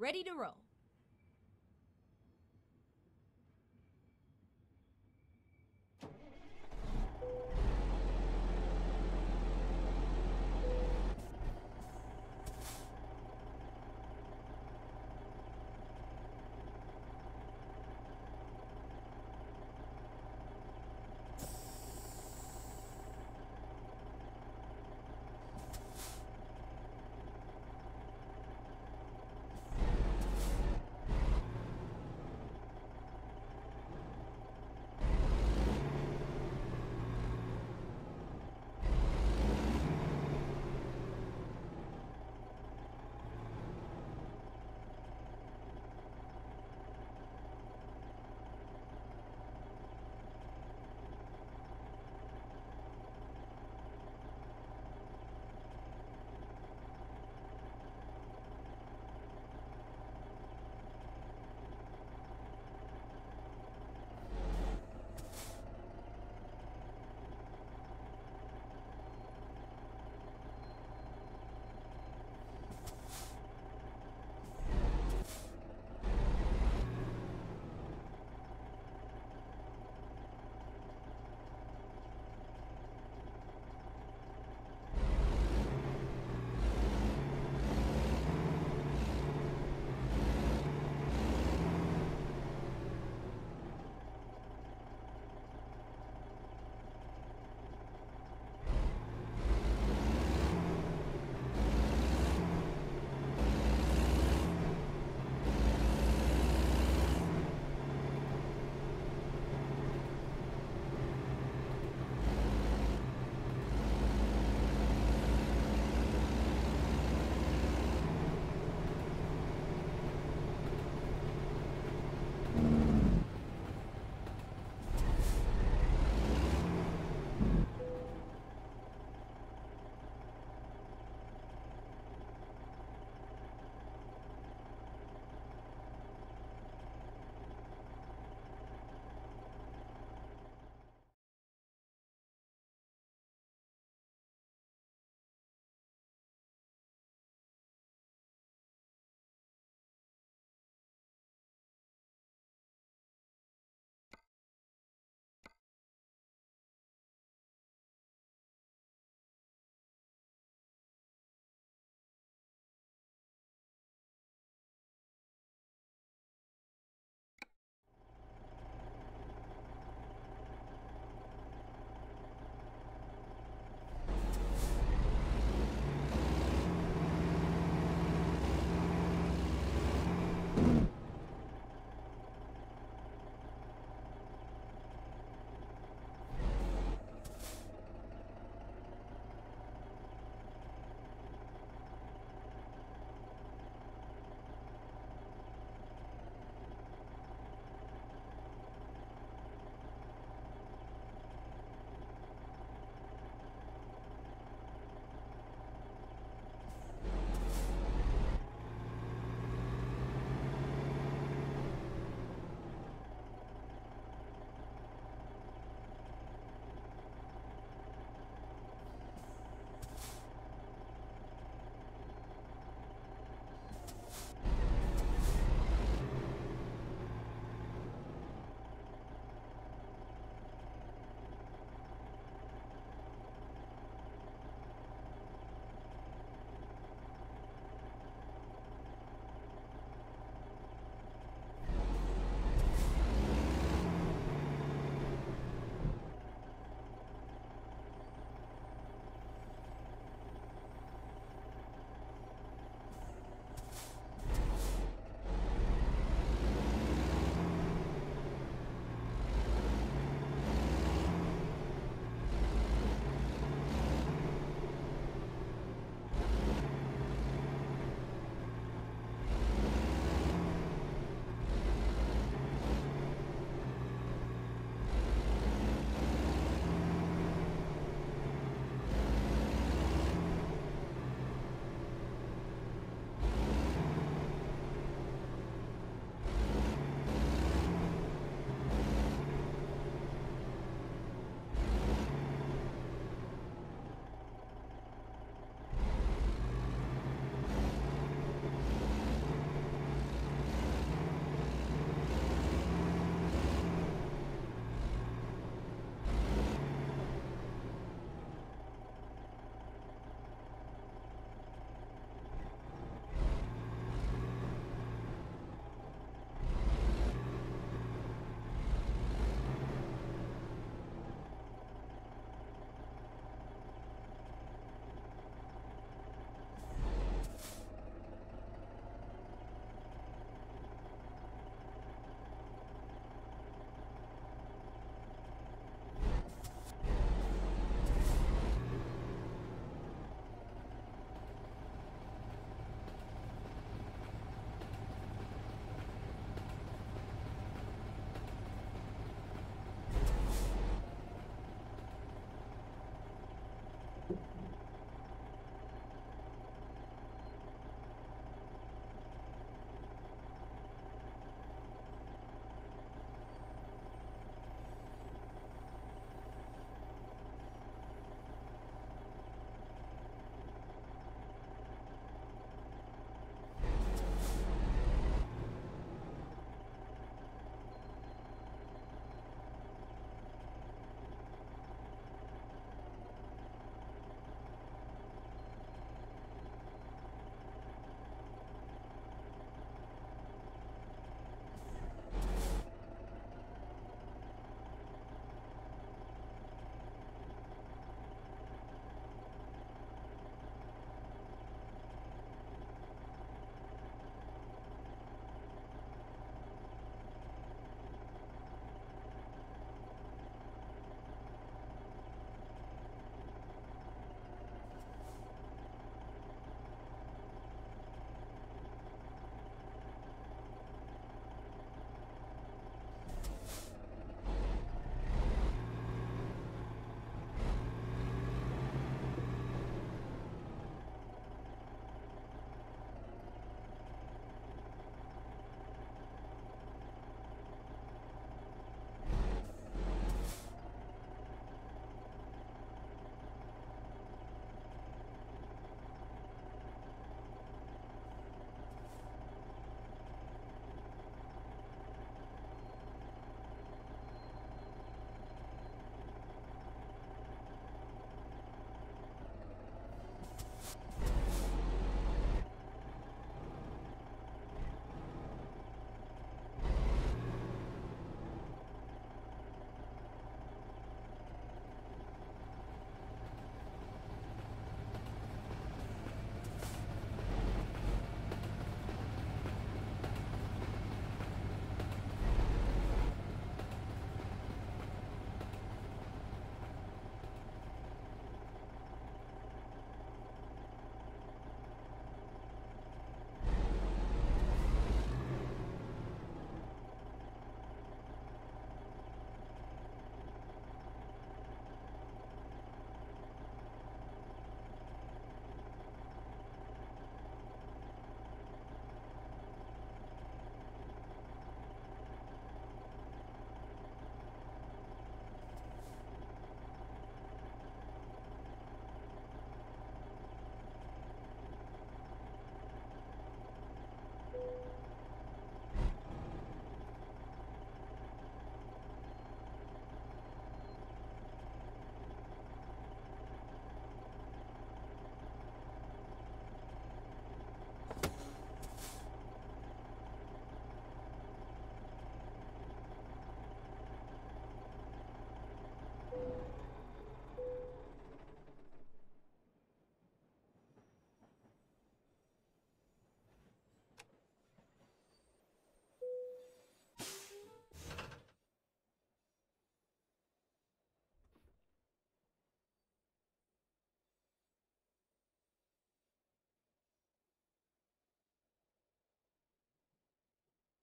Ready to roll.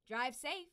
Drive safe.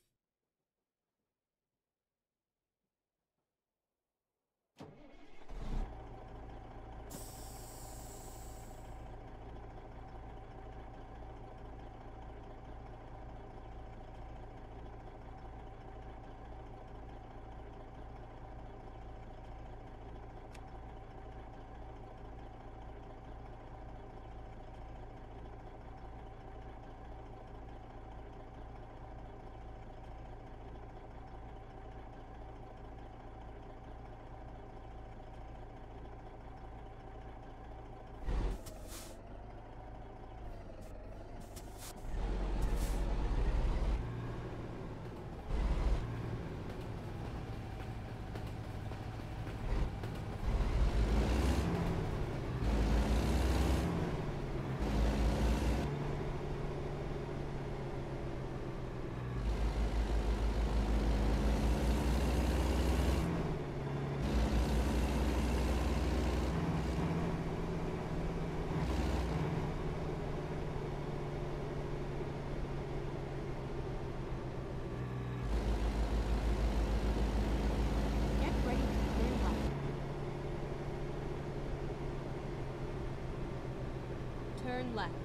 Get ready to turn left. Turn left.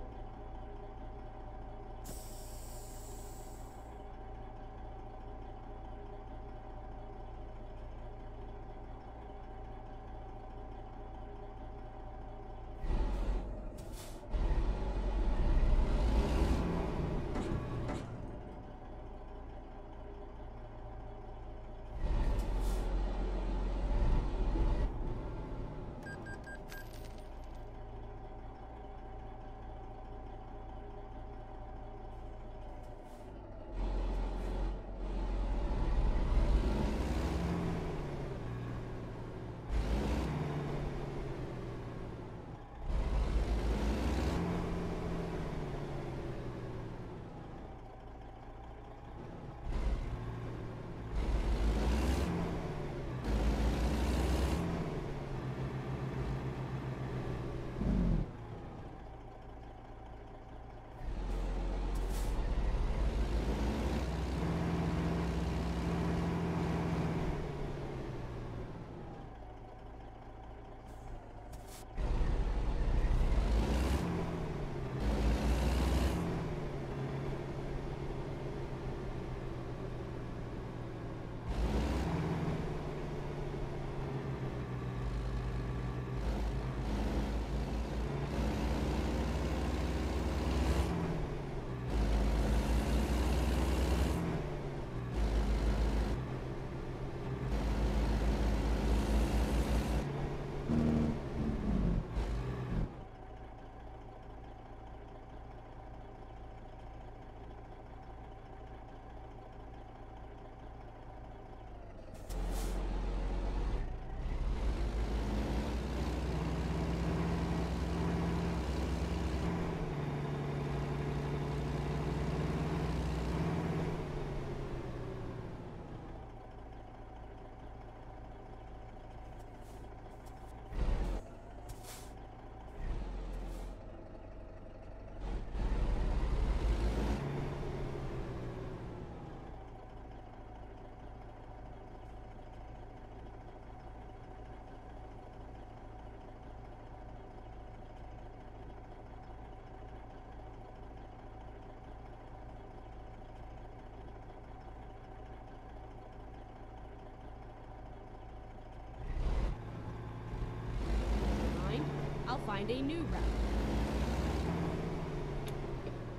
Find a new route.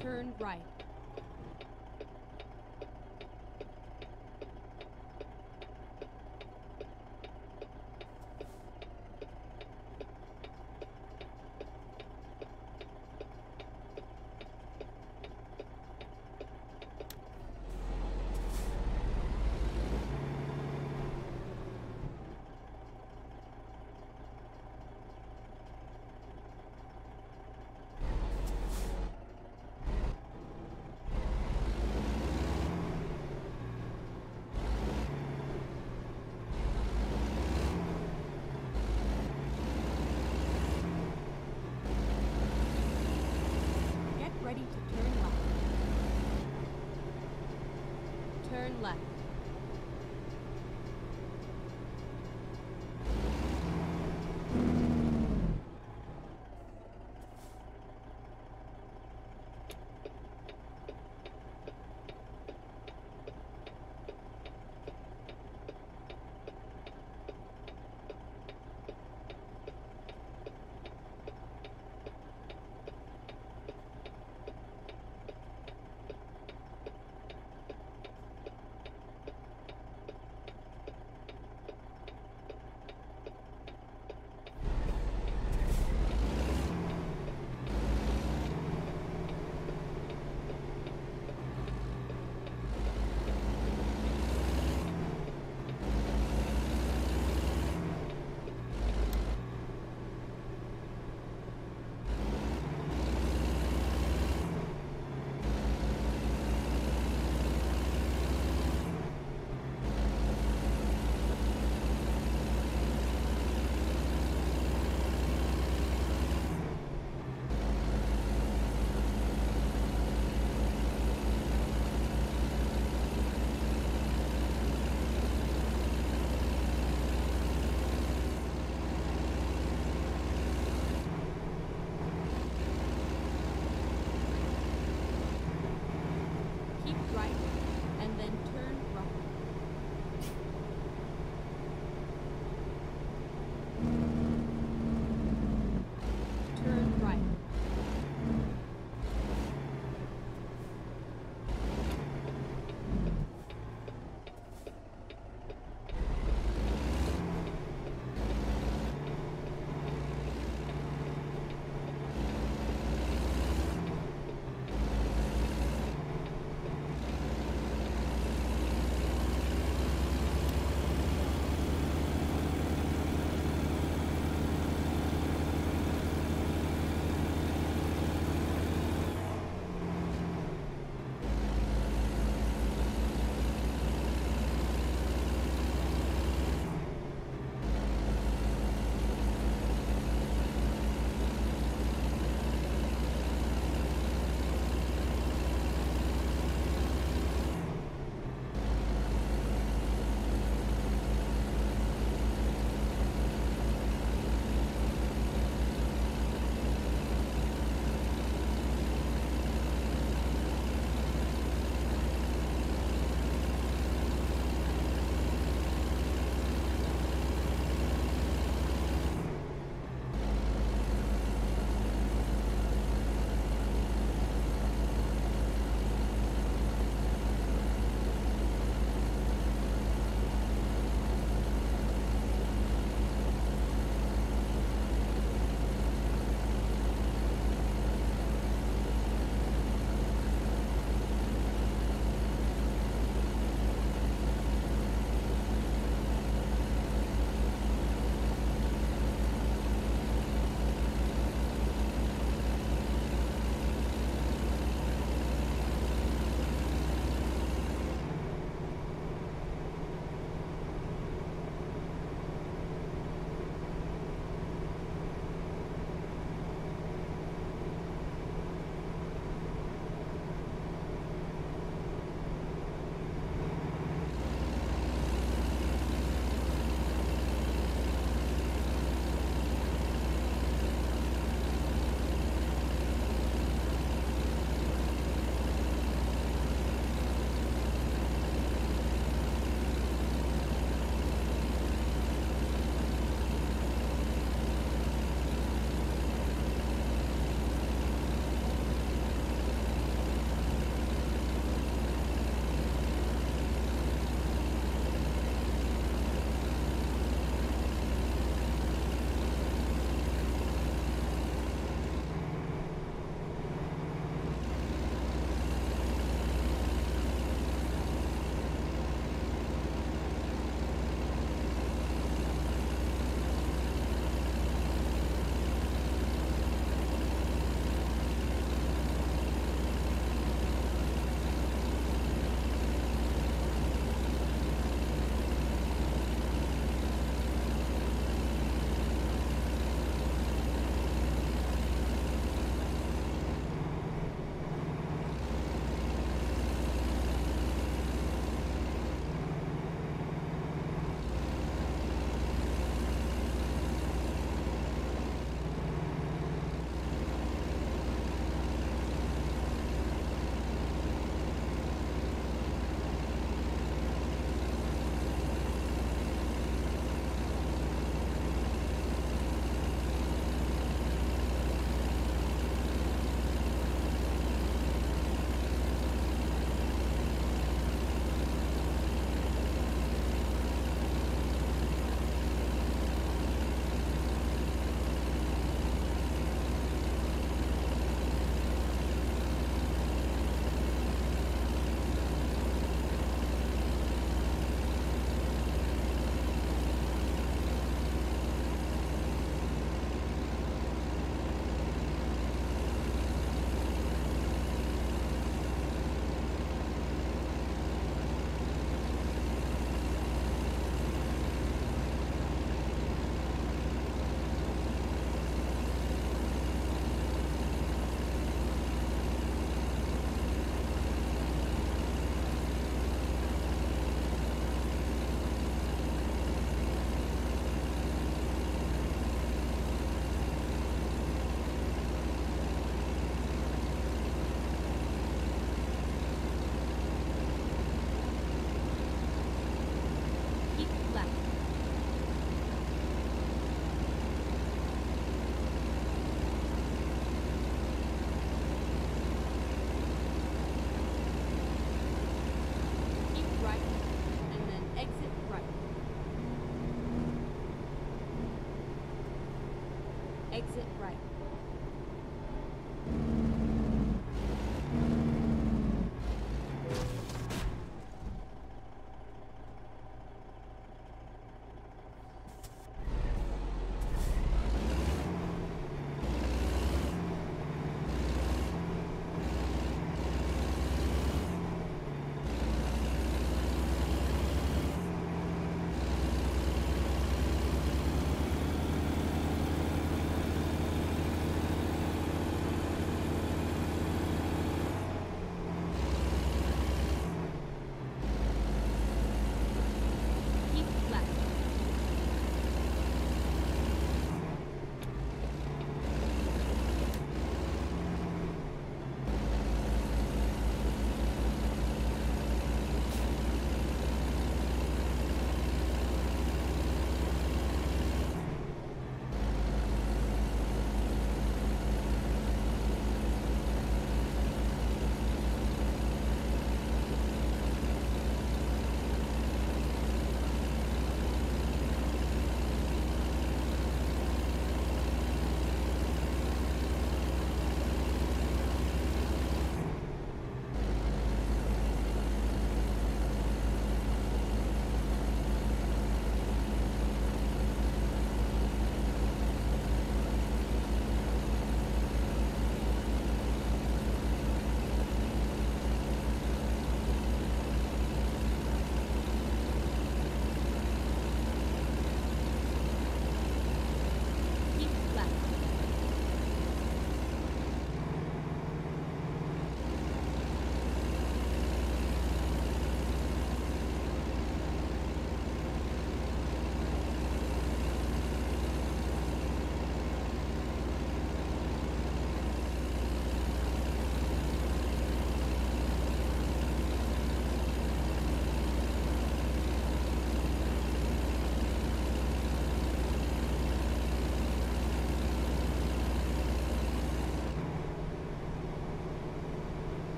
Turn right.